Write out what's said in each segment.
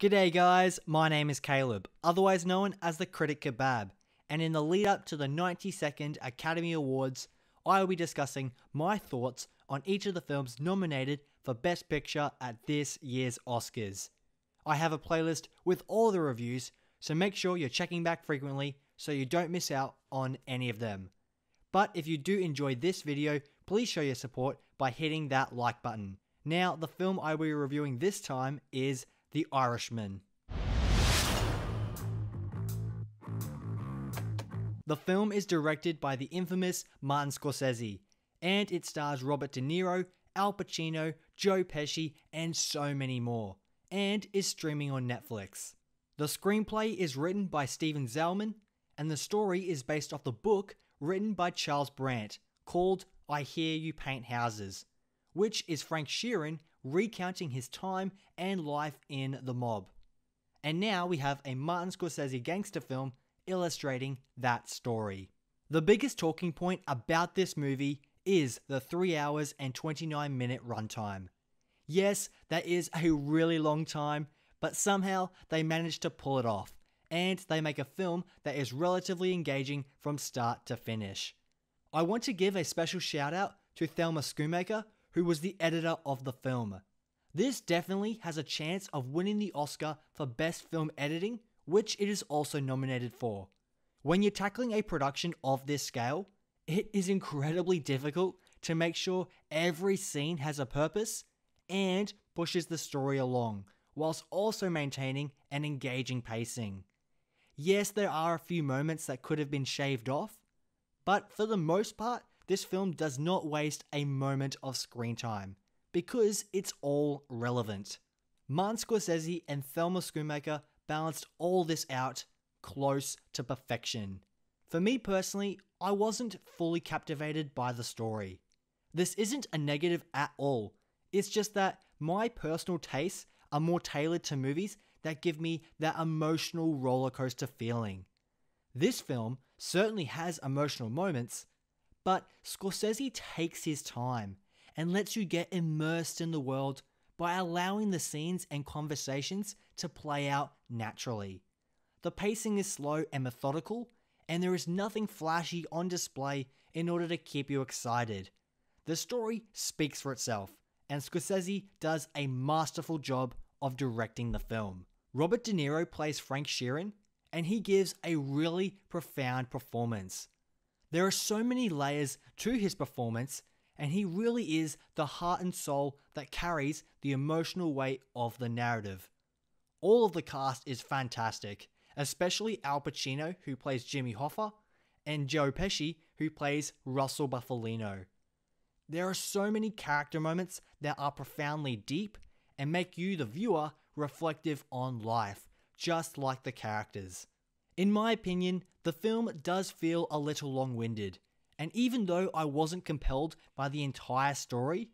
G'day guys, my name is Caleb, otherwise known as the Critic Kebab, and in the lead up to the 92nd Academy Awards, I will be discussing my thoughts on each of the films nominated for Best Picture at this year's Oscars. I have a playlist with all the reviews, so make sure you're checking back frequently so you don't miss out on any of them. But if you do enjoy this video, please show your support by hitting that like button. Now, the film I will be reviewing this time is The Irishman. The film is directed by the infamous Martin Scorsese, and it stars Robert De Niro, Al Pacino, Joe Pesci, and so many more, and is streaming on Netflix. The screenplay is written by Steven Zaillian, and the story is based off the book written by Charles Brandt called I Hear You Paint Houses, which is Frank Sheeran recounting his time and life in the mob. And now we have a Martin Scorsese gangster film illustrating that story. The biggest talking point about this movie is the 3 hours and 29 minute runtime. Yes, that is a really long time, but somehow they managed to pull it off, and they make a film that is relatively engaging from start to finish. I want to give a special shout out to Thelma Schoonmaker, who was the editor of the film. This definitely has a chance of winning the Oscar for Best Film Editing, which it is also nominated for. When you're tackling a production of this scale, it is incredibly difficult to make sure every scene has a purpose and pushes the story along, whilst also maintaining an engaging pacing. Yes, there are a few moments that could have been shaved off, but for the most part, this film does not waste a moment of screen time because it's all relevant. Martin Scorsese and Thelma Schoonmaker balanced all this out close to perfection. For me personally, I wasn't fully captivated by the story. This isn't a negative at all, it's just that my personal tastes are more tailored to movies that give me that emotional rollercoaster feeling. This film certainly has emotional moments, but Scorsese takes his time and lets you get immersed in the world by allowing the scenes and conversations to play out naturally. The pacing is slow and methodical, and there is nothing flashy on display in order to keep you excited. The story speaks for itself, and Scorsese does a masterful job of directing the film. Robert De Niro plays Frank Sheeran, and he gives a really profound performance. There are so many layers to his performance, and he really is the heart and soul that carries the emotional weight of the narrative. All of the cast is fantastic, especially Al Pacino, who plays Jimmy Hoffa, and Joe Pesci, who plays Russell Bufalino. There are so many character moments that are profoundly deep and make you, the viewer, reflective on life, just like the characters. In my opinion, the film does feel a little long winded, and even though I wasn't compelled by the entire story,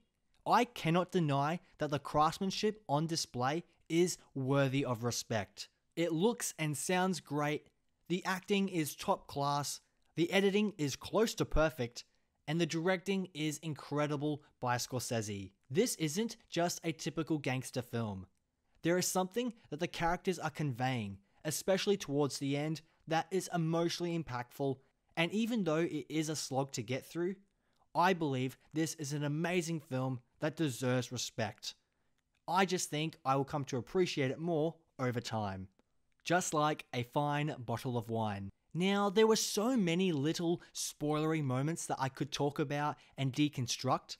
I cannot deny that the craftsmanship on display is worthy of respect. It looks and sounds great, the acting is top class, the editing is close to perfect, and the directing is incredible by Scorsese. This isn't just a typical gangster film. There is something that the characters are conveying, especially towards the end, that is emotionally impactful, and even though it is a slog to get through, I believe this is an amazing film that deserves respect. I just think I will come to appreciate it more over time. Just like a fine bottle of wine. Now, there were so many little spoilery moments that I could talk about and deconstruct,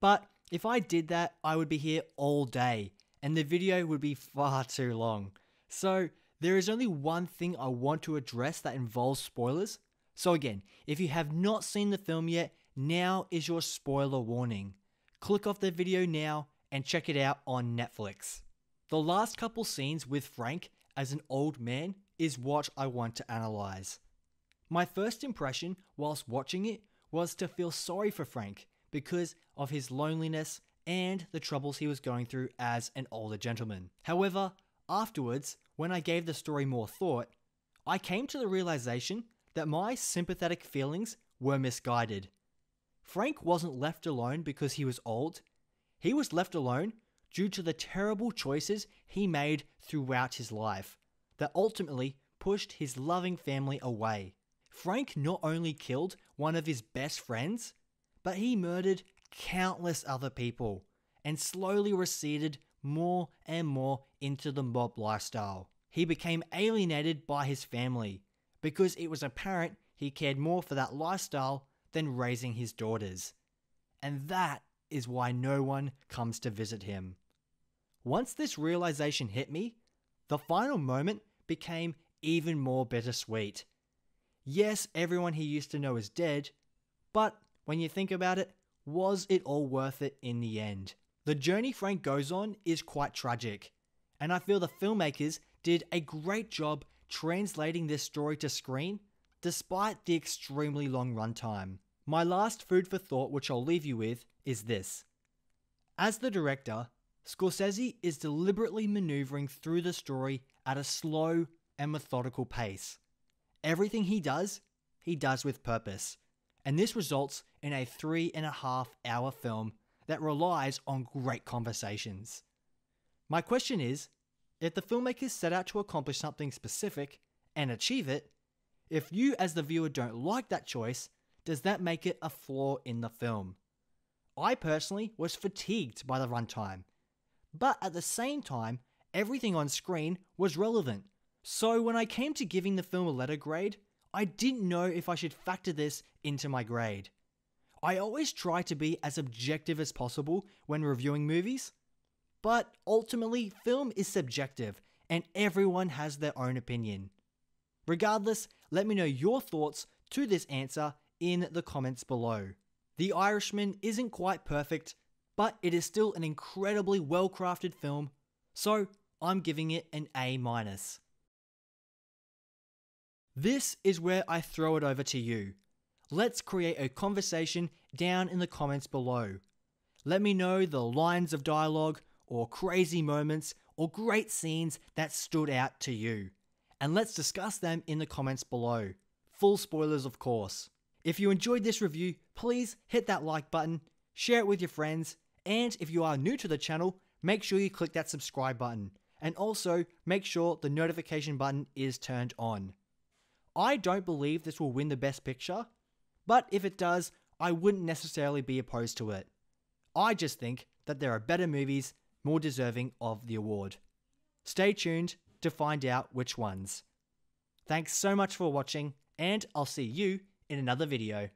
but if I did that, I would be here all day and the video would be far too long. So, there is only one thing I want to address that involves spoilers. So, again, if you have not seen the film yet, now is your spoiler warning. Click off the video now and check it out on Netflix. The last couple scenes with Frank as an old man is what I want to analyze. My first impression whilst watching it was to feel sorry for Frank because of his loneliness and the troubles he was going through as an older gentleman. However, afterwards, when I gave the story more thought, I came to the realization that my sympathetic feelings were misguided. Frank wasn't left alone because he was old, he was left alone due to the terrible choices he made throughout his life that ultimately pushed his loving family away. Frank not only killed one of his best friends, but he murdered countless other people and slowly receded more and more into the mob lifestyle. He became alienated by his family because it was apparent he cared more for that lifestyle than raising his daughters. And that is why no one comes to visit him. Once this realization hit me, the final moment became even more bittersweet. Yes, everyone he used to know is dead, but when you think about it, was it all worth it in the end? The journey Frank goes on is quite tragic, and I feel the filmmakers did a great job translating this story to screen despite the extremely long runtime. My last food for thought, which I'll leave you with, is this. As the director, Scorsese is deliberately maneuvering through the story at a slow and methodical pace. Everything he does, he does with purpose, and this results in a three and a half hour film that relies on great conversations. My question is if the filmmakers set out to accomplish something specific and achieve it, if you as the viewer don't like that choice, does that make it a flaw in the film? I personally was fatigued by the runtime, but at the same time, everything on screen was relevant. So when I came to giving the film a letter grade, I didn't know if I should factor this into my grade. I always try to be as objective as possible when reviewing movies, but ultimately, film is subjective and everyone has their own opinion. Regardless, let me know your thoughts to this answer in the comments below. The Irishman isn't quite perfect, but it is still an incredibly well crafted film, so I'm giving it an A minus. This is where I throw it over to you. Let's create a conversation down in the comments below. Let me know the lines of dialogue, or crazy moments, or great scenes that stood out to you. And let's discuss them in the comments below. Full spoilers, of course. If you enjoyed this review, please hit that like button, share it with your friends, and if you are new to the channel, make sure you click that subscribe button. And also, make sure the notification button is turned on. I don't believe this will win the best picture, but if it does, I wouldn't necessarily be opposed to it. I just think that there are better movies more deserving of the award. Stay tuned to find out which ones. Thanks so much for watching, and I'll see you in another video.